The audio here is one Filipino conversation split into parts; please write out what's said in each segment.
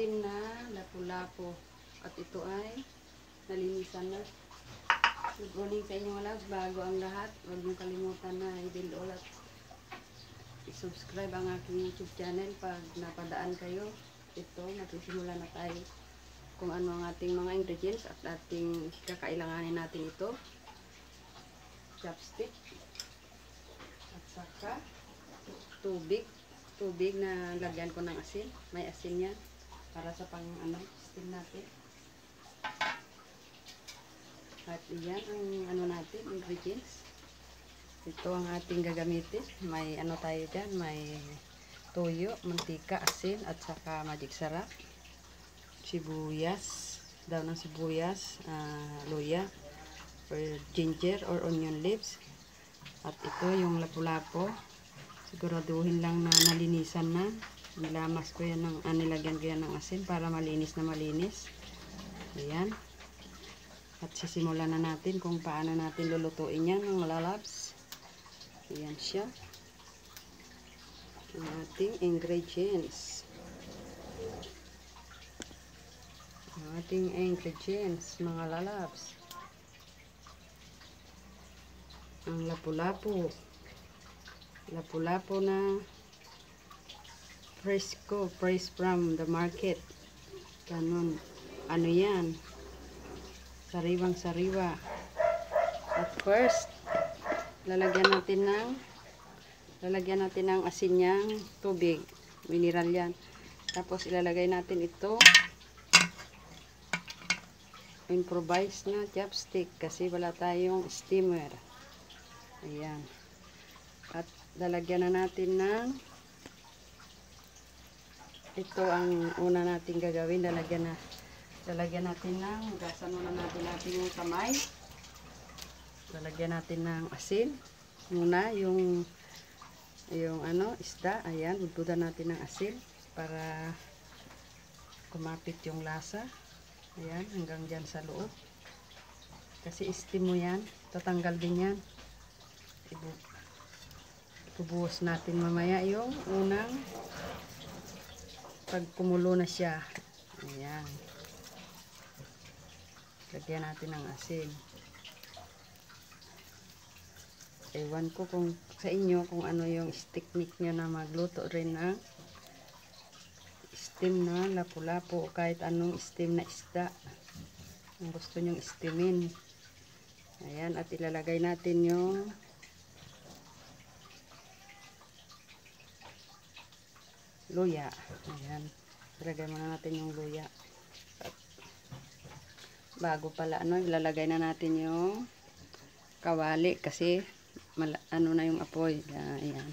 steam na lapu-lapo. At ito ay nalinisan na. Good morning sa inyo mga loves. Bago ang lahat, huwag niyong kalimutan na i-build all at i-subscribe ang aking YouTube channel pag napadaan kayo. Ito, magsisimula na tayo kung ano ang ating mga ingredients at ating kakailanganin natin ito. Chopstick. At saka tubig. Tubig na lagyan ko ng asin. May asin yan para sa pang ano, steam natin. At iyan ang ano natin, ingredients. Ito ang ating gagamitin. May ano tayo dyan, may toyo, mantika, asin, at saka magic sarap. Sibuyas, daw ng sibuyas, ah, luya, or ginger or onion leaves. At ito yung lapu-lapo. Siguraduhin lang na nalinisan na. Nilamas ko yan ng, ah, nilagyan ko yan ng asin para malinis na malinis. Ayan. At sisimulan na natin kung paano natin lulutuin yan ng lalabs. Ayan siya. Ang ating ingredients. Ang ating ingredients, mga lalabs. Ang lapu-lapu. Lapu-lapu na fresco, fresh from the market. Ganun. Ano yan? Sariwang sariwa. At first, lalagyan natin ng lalagyan natin ng asin niyang tubig. Mineral yan. Tapos ilalagay natin ito improvise na chopstick kasi wala tayong steamer. Ayan. At lalagyan na natin ng ito ang una natin gagawin. Lalagyan na lalagyan natin ng gasan muna natin natin yung kamay. Lalagyan natin ng asin. Muna yung yung ano, isda. Ayan, budbudan natin ng asin para kumapit yung lasa. Ayan, hanggang dyan sa loob. Kasi steam mo yan. Tatanggal din yan. Ibu ibubuhos natin mamaya yung unang pag kumulo na siya. Ayan. Lagyan natin ng asin. Ewan ko kung sa inyo kung ano yung technique nyo na magluto rin ng steam na lapu-lapu o kahit anong steam na isda ang gusto nyong steamin ayan at ilalagay natin yung luya. Ayan. Ilagay muna natin yung luya. Bago pala ano ilalagay na natin yung kawali kasi mala, ano na yung apoy. Ayan.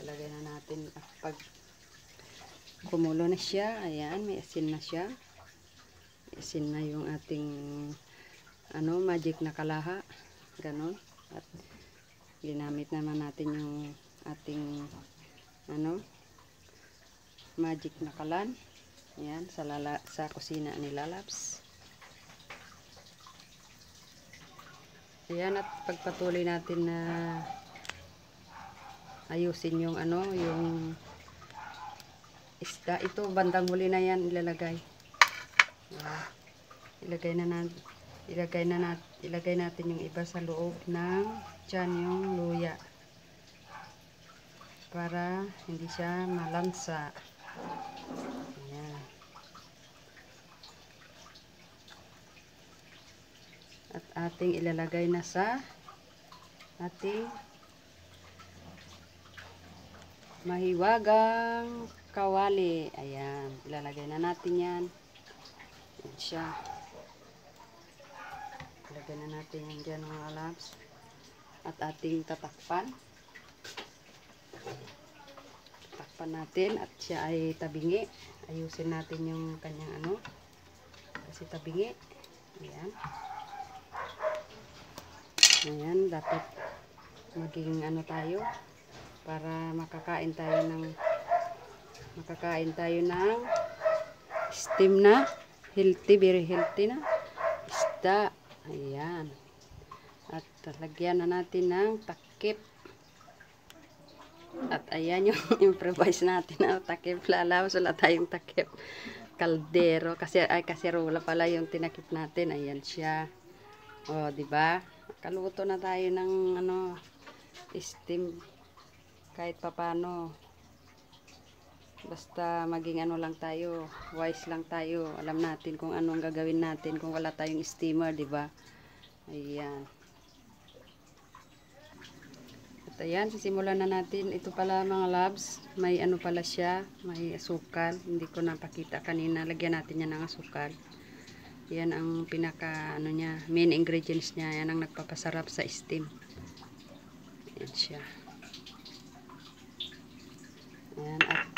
Ilalagay na natin. Pag kumulo na siya ayan may asin na siya. May asin na yung ating ano magic na kalaha. Ganon. At ginamit naman natin yung ating ano magic na kalan ayan sa, lala, sa kusina ni Lalabs ayan at pagpatuloy natin na ayusin yung ano yung isda. Ito, bandang huli na yan ilalagay. Ilagay na natin ilagay na nat ilagay natin yung iba sa loob ng tiyan yung luya para hindi siya malansa Ayan. at ating ilalagay na sa ating mahiwagang kawali. Ayan. Ilalagay na natin yan. Ayan siya. Ilalagay na natin yan dyan mga labs. At ating tatakpan. Tatakpan natin at siya ay tabingi. Ayusin natin yung kanyang ano. Kasi tabingi. Ayan. Ayan. Dapat maging ano tayo para makakain tayo ng makakain tayo ng steam na healthy, very healthy na isda ayan at lagyan na natin ng takip At ayan yung improvise natin na takip. Lalawas wala tayong takip. Kaldero. Kasi, ay, kaserola pala yung tinakip natin. Ayan siya. O, ba? Kaluto na tayo ng ano, steam. Kahit papano. Basta maging ano lang tayo. Wise lang tayo. Alam natin kung anong gagawin natin kung wala tayong steamer, ba? Ayan. At ayan, sisimulan na natin. Ito pala mga labs, may ano pala siya, may asukal. Hindi ko napakita kanina. Lagyan natin yan ng asukal. Yan ang pinaka, ano niya, main ingredients niya. Yan ang nagpapasarap sa steam. Yan siya. Ayan, at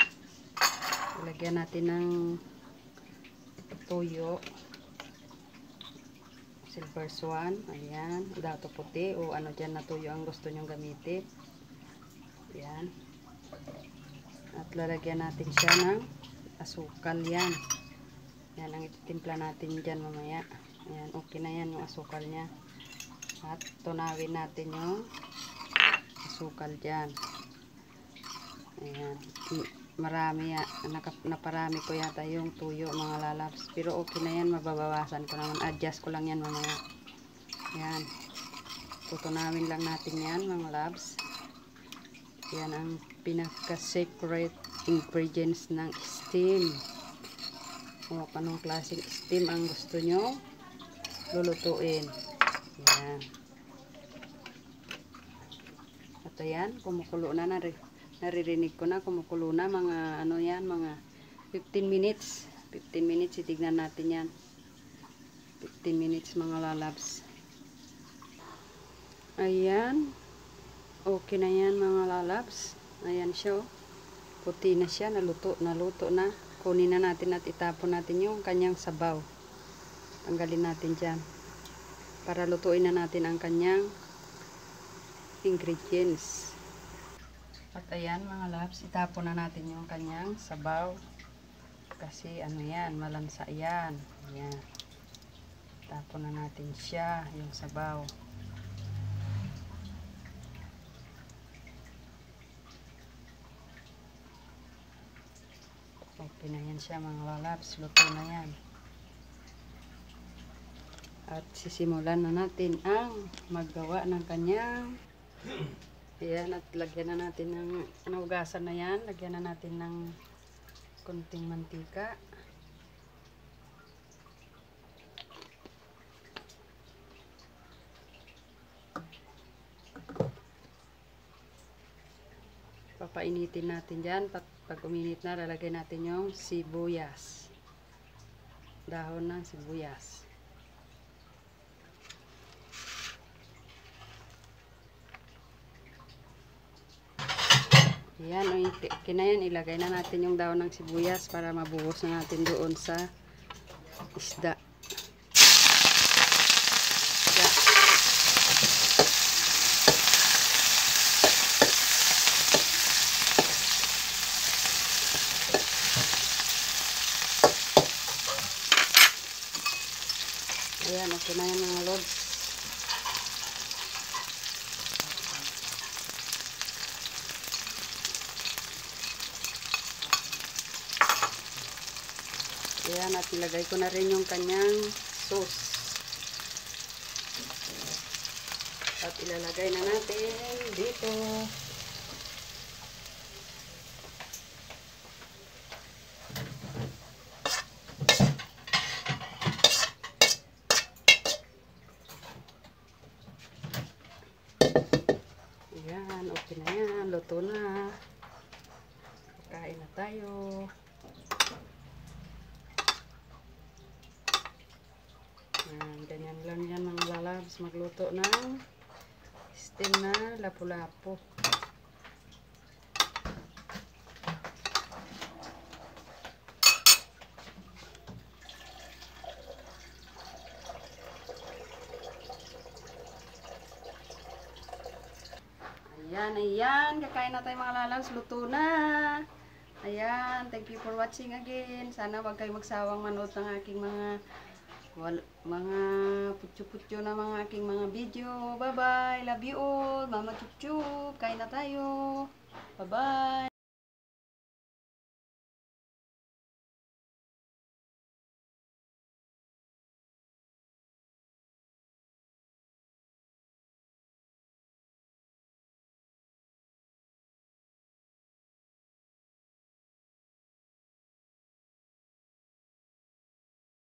lagyan natin ng tuyo silver swan ayan, dato puti. O ano dyan na tuyo ang gusto nyong gamitin. Ayan. At lalagyan natin siya ng asukal yan. Yan ang ititimpla natin dyan mamaya. Ayan, okay na yan yung asukal nya at tunawin natin yung asukal dyan. Ayan. Marami ya, Naka, naparami ko yata yung tuyo mga lalabs. Pero okay na yan mababawasan ko naman. Adjust ko lang yan mamaya. Yan. Tutunawin lang natin yan mga labs yan ang pinaka secret ingredients ng steam. O anong klaseng steam ang gusto nyo? Lulutuin. Yan. At ayan kumukulo na na rin naririnig ko na kumukulo na mga ano yan mga 15 minutes. 15 minutes itignan natin yan. 15 minutes mga lalabs. Ayan. Okay na yan mga lalabs. Ayan siya oh. puti na siya naluto naluto na. Kunin na natin at itapon natin yung kanyang sabaw. Tanggalin natin dyan. Para lutuin na natin ang kanyang ingredients at ayan mga loves, itapon na natin yung kanyang sabaw. Kasi ano yan, malansa yan. Ayan. Tapon na natin siya, yung sabaw. Okay na yan siya mga lalabs. Luto na yan. At sisimulan na natin ang maggawa ng kanyang Ayan, at lagyan na natin ng naugasan na yan. Lagyan na natin ng konting mantika. Papainitin natin dyan. Pag, pag uminit na, lalagay natin yung sibuyas. Dahon ng sibuyas. Ayan, o kinayan, ilagay na natin yung daon ng sibuyas para mabuhos na natin doon sa isda. isda. Ayan, okay na yan mga lods. At ilagay ko na rin yung kanyang sauce. At ilalagay na natin dito. Ayan, okay na yan. Luto na. Kain na tayo. Ayan, ganyan lang yan lalabs. Magluto ng steam na lapu-lapu. Ayan, ayan. Kakain na tayo mga lalabs. Luto na. Ayan, thank you for watching again. Sana wag kayo magsawang manood ng aking mga wal, mga putyo-putyo na mga aking mga video. Bye-bye. Love you all. Mama chup-chup. Kain na tayo. Bye-bye!